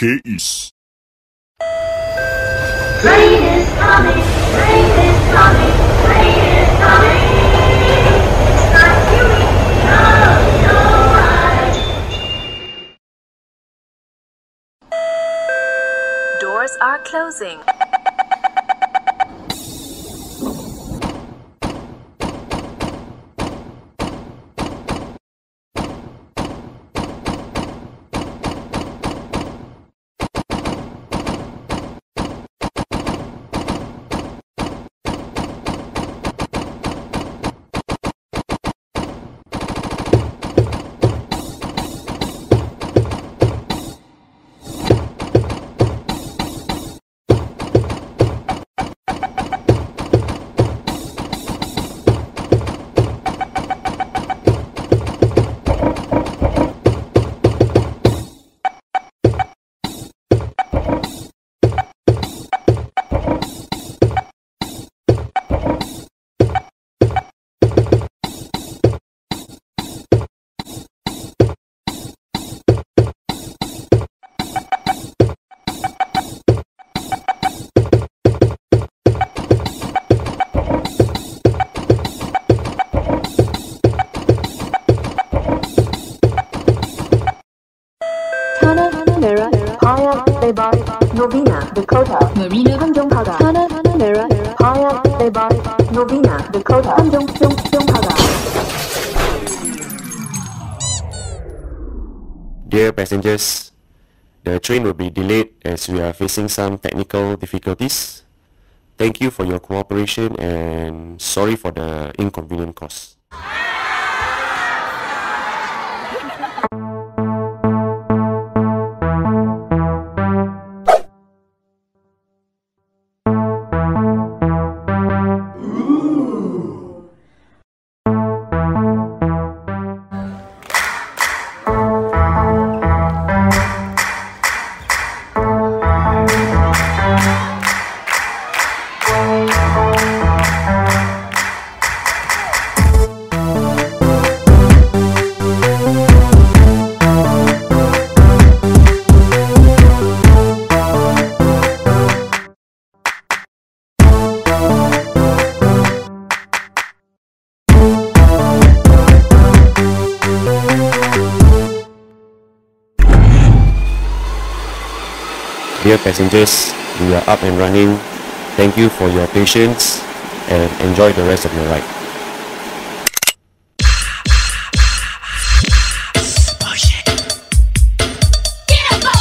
case. Rain is coming, rain is coming, rain is coming. It's not doing no, no right. Doors are closing. Novena, Dakota, Marina Tanjong Pagar, Tanamera, Paya Lebar, Novena, Dakota, Tanjong Jong Jong Pagar. Dear passengers, the train will be delayed as we are facing some technical difficulties. Thank you for your cooperation and sorry for the inconvenient cost. Dear passengers, we are up and running. Thank you for your patience and enjoy the rest of your ride. Get up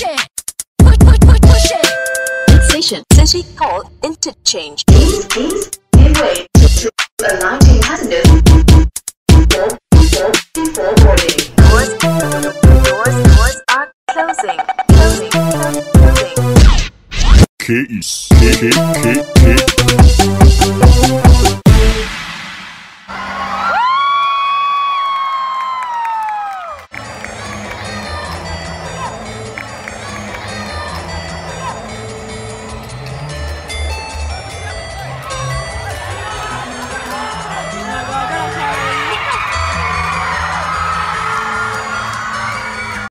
push it. Push, push, push, push it. Station City Hall Interchange. Please, please, give way to, alighting passengers. Doors, doors, doors are closing. Closing, closing. Case. K, K.